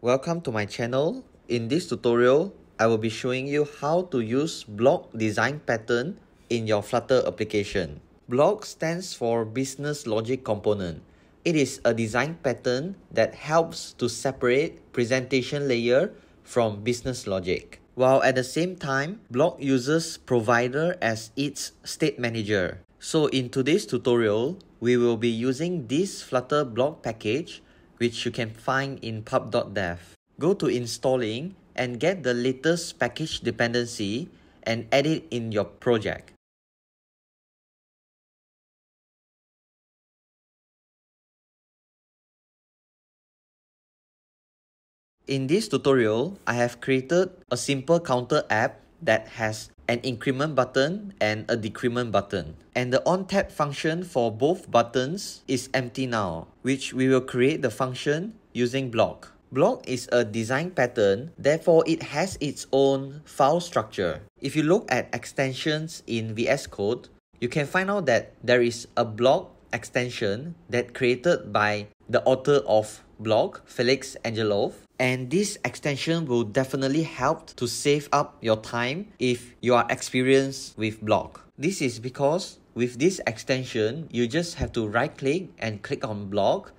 Welcome to my channel. In this tutorial, I will be showing you how to use bloc design pattern in your Flutter application. Bloc stands for Business Logic Component. It is a design pattern that helps to separate presentation layer from business logic. While at the same time, Bloc uses provider as its state manager. So in today's tutorial, we will be using this Flutter bloc package which you can find in pub.dev. Go to installing and get the latest package dependency and add it in your project. In this tutorial, I have created a simple counter app that has an increment button and a decrement button. And the onTap function for both buttons is empty now, which we will create the function using bloc. Bloc is a design pattern, therefore it has its own file structure. If you look at extensions in VS Code, you can find out that there is a bloc extension that created by the author of bloc, Felix Angelov. And this extension will definitely help to save up your time if you are experienced with bloc. This is because with this extension, you just have to right click and click on bloc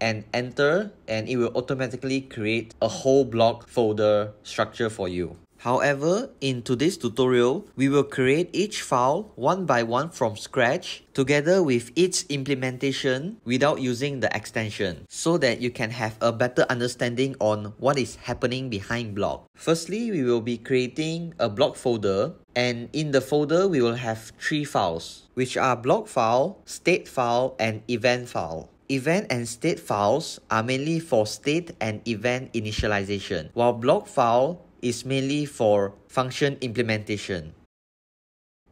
and enter and it will automatically create a whole bloc folder structure for you. However, in today's tutorial, we will create each file one by one from scratch together with its implementation without using the extension so that you can have a better understanding on what is happening behind bloc. Firstly, we will be creating a bloc folder and in the folder we will have three files which are bloc file, state file and event file. Event and state files are mainly for state and event initialization, while bloc file is mainly for function implementation.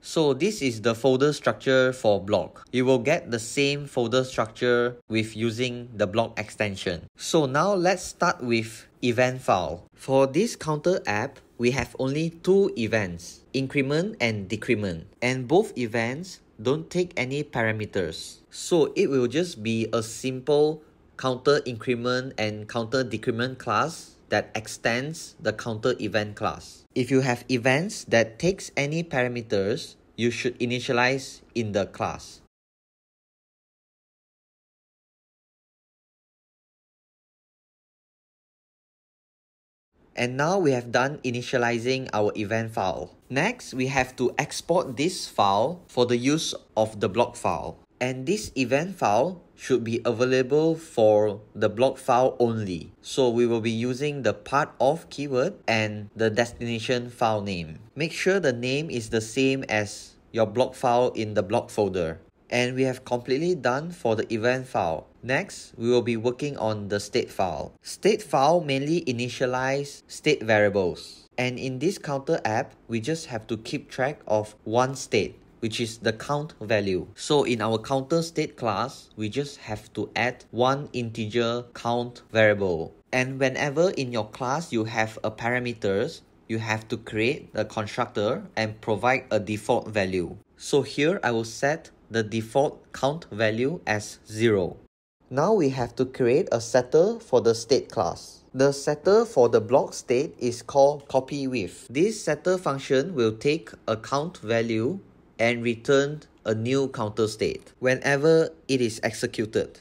So this is the folder structure for bloc. You will get the same folder structure with using the bloc extension. So now let's start with event file. For this counter app, we have only two events, increment and decrement. And both events don't take any parameters. So it will just be a simple counter increment and counter decrement class that extends the counter event class. If you have events that takes any parameters, you should initialize in the class. And now we have done initializing our event file. Next, we have to export this file for the use of the bloc file. And this event file should be available for the bloc file only. So we will be using the part of keyword and the destination file name. Make sure the name is the same as your bloc file in the bloc folder. And we have completely done for the event file. Next, we will be working on the state file. State file mainly initialize state variables. And in this counter app, we just have to keep track of one state which is the count value. So in our counter state class, we just have to add one integer count variable. And whenever in your class you have a parameters, you have to create a constructor and provide a default value. So here I will set the default count value as 0. Now we have to create a setter for the state class. The setter for the bloc state is called copy with. This setter function will take a count value and return a new counter state whenever it is executed.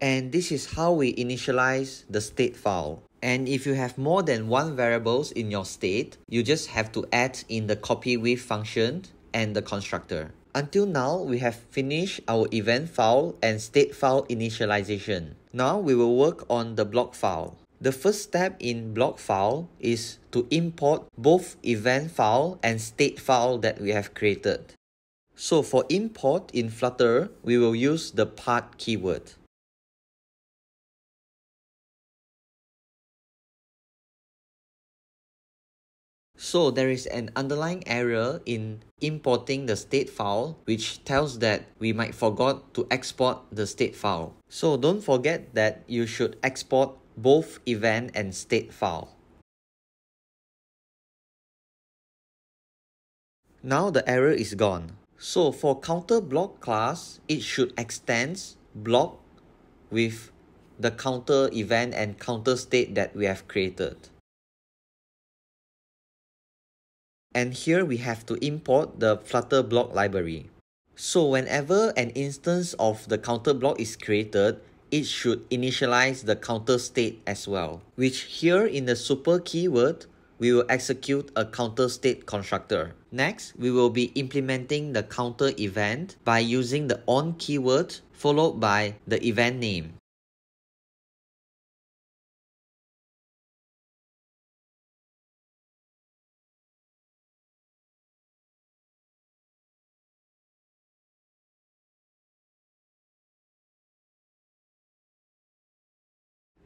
And this is how we initialize the state file. And if you have more than one variables in your state, you just have to add in the copy with function and the constructor. Until now, we have finished our event file and state file initialization. Now we will work on the bloc file. The first step in bloc file is to import both event file and state file that we have created. So for import in Flutter, we will use the part keyword. So there is an underlying error in importing the state file which tells that we might forgot to export the state file. So don't forget that you should export both event and state file. Now the error is gone. So for counter bloc class, it should extend bloc with the counter event and counter state that we have created. And here we have to import the Flutter bloc library. So whenever an instance of the counter bloc is created, it should initialize the counter state as well, which here in the super keyword, we will execute a counter state constructor. Next, we will be implementing the counter event by using the on keyword followed by the event name.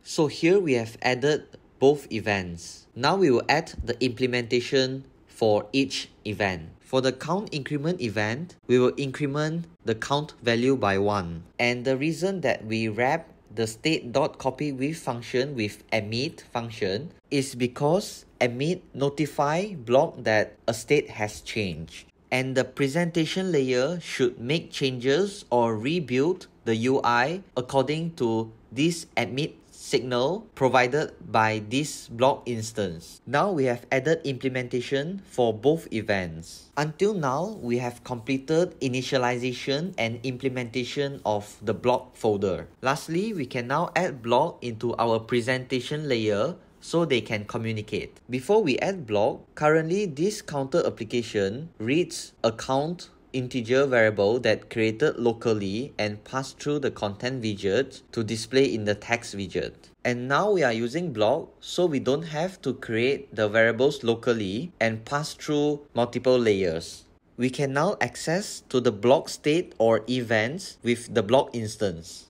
So here we have added both events. Now we will add the implementation for each event. For the count increment event, we will increment the count value by 1. And the reason that we wrap the state.copyWith function with emit function is because emit notify bloc that a state has changed. And the presentation layer should make changes or rebuild the UI according to this emit signal provided by this bloc instance. Now we have added implementation for both events. Until now, we have completed initialization and implementation of the bloc folder. Lastly, we can now add bloc into our presentation layer so they can communicate. Before we add bloc, currently this counter application reads a count integer variable that created locally and passed through the content widget to display in the text widget. And now we are using bloc so we don't have to create the variables locally and pass through multiple layers. We can now access to the bloc state or events with the bloc instance.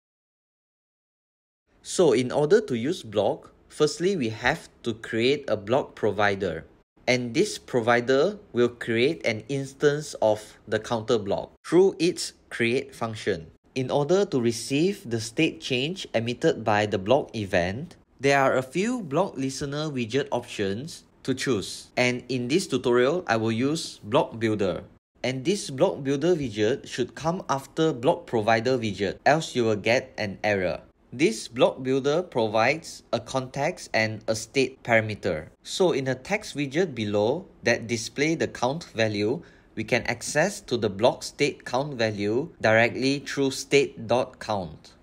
So in order to use bloc, firstly we have to create a bloc provider and this provider will create an instance of the counter bloc through its create function. In order to receive the state change emitted by the bloc event, there are a few bloc listener widget options to choose. And in this tutorial, I will use bloc builder. And this bloc builder widget should come after bloc provider widget, else you will get an error. This bloc builder provides a context and a state parameter. So in the text widget below that display the count value, we can access to the bloc state count value directly through state.count.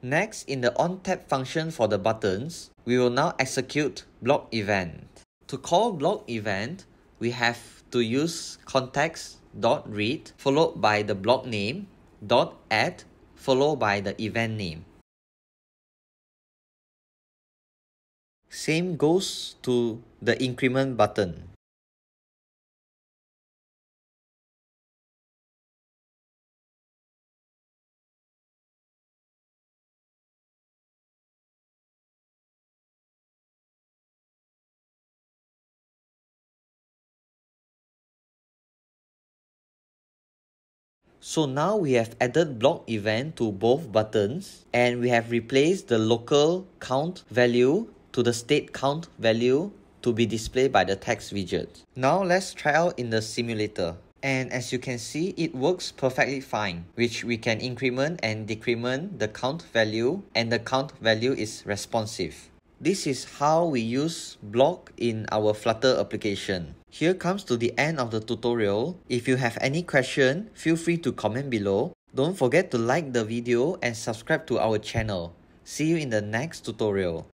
Next, in the onTap function for the buttons, we will now execute bloc event. To call bloc event, we have to use context.read followed by the bloc name dot add followed by the event name. Same goes to the increment button. So now we have added bloc event to both buttons and we have replaced the local count value to the state count value to be displayed by the text widget. Now let's try out in the simulator. And as you can see, it works perfectly fine, which we can increment and decrement the count value and the count value is responsive. This is how we use bloc in our Flutter application. Here comes to the end of the tutorial. If you have any question, feel free to comment below. Don't forget to like the video and subscribe to our channel. See you in the next tutorial.